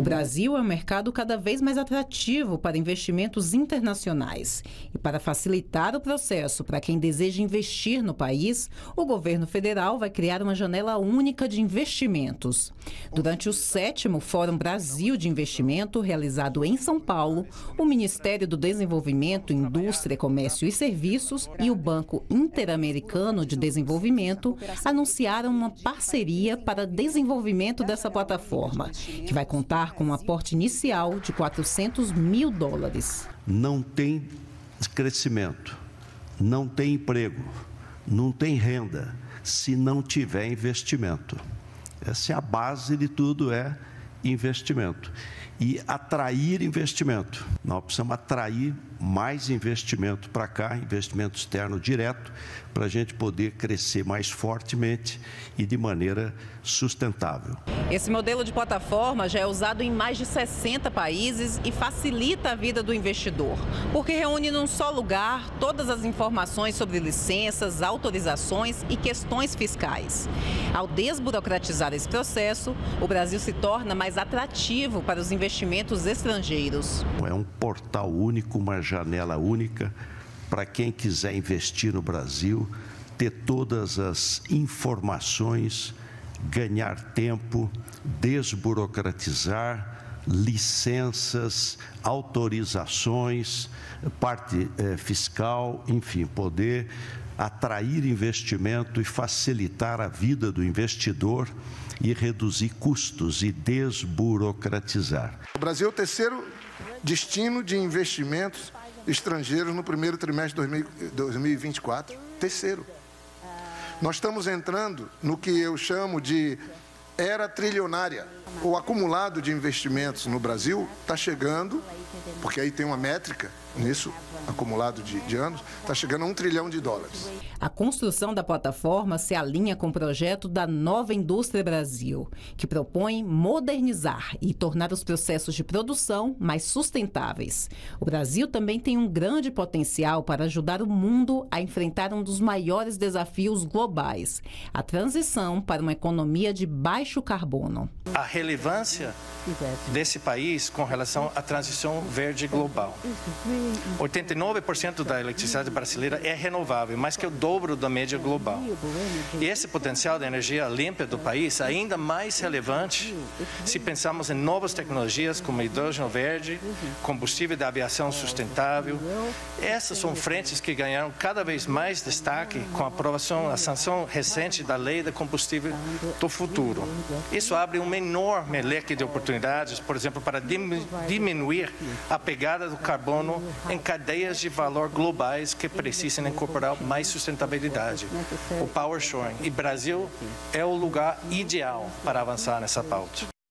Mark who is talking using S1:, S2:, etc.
S1: O Brasil é um mercado cada vez mais atrativo para investimentos internacionais. E para facilitar o processo para quem deseja investir no país, o governo federal vai criar uma janela única de investimentos. Durante o sétimo Fórum Brasil de Investimento, realizado em São Paulo, o Ministério do Desenvolvimento, Indústria, Comércio e Serviços e o Banco Interamericano de Desenvolvimento anunciaram uma parceria para desenvolvimento dessa plataforma, que vai contar com um aporte inicial de 400 mil dólares.
S2: Não tem crescimento, não tem emprego, não tem renda se não tiver investimento. Essa é a base de tudo, é investimento. E atrair investimento. Nós precisamos atrair mais investimento para cá, investimento externo direto, para a gente poder crescer mais fortemente e de maneira sustentável.
S1: Esse modelo de plataforma já é usado em mais de 60 países e facilita a vida do investidor, porque reúne num só lugar todas as informações sobre licenças, autorizações e questões fiscais. Ao desburocratizar esse processo, o Brasil se torna mais atrativo para os investimentos estrangeiros.
S2: É um portal único, uma janela única para quem quiser investir no Brasil, ter todas as informações, ganhar tempo, desburocratizar, licenças, autorizações, parte eh, fiscal, enfim, poder atrair investimento e facilitar a vida do investidor e reduzir custos e desburocratizar.
S3: O Brasil é o terceiro destino de investimentos estrangeiros no primeiro trimestre de 2024. Terceiro. Nós estamos entrando no que eu chamo de era trilionária. O acumulado de investimentos no Brasil está chegando, porque aí tem uma métrica nisso, acumulado de, de anos, está chegando a um trilhão de dólares.
S1: A construção da plataforma se alinha com o projeto da Nova Indústria Brasil, que propõe modernizar e tornar os processos de produção mais sustentáveis. O Brasil também tem um grande potencial para ajudar o mundo a enfrentar um dos maiores desafios globais: a transição para uma economia de baixo carbono.
S4: A relevância desse país com relação à transição verde global. 89% da eletricidade brasileira é renovável, mais que o dobro da média global. E esse potencial de energia limpa do país é ainda mais relevante se pensarmos em novas tecnologias como hidrogênio verde, combustível da aviação sustentável. Essas são frentes que ganharam cada vez mais destaque com a aprovação, a sanção recente da Lei de Combustível do Futuro. Isso abre um enorme leque de oportunidades, por exemplo, para diminuir a pegada do carbono em cadeias de valor globais que precisam incorporar mais sustentabilidade. O Power Shoring. E Brasil é o lugar ideal para avançar nessa pauta.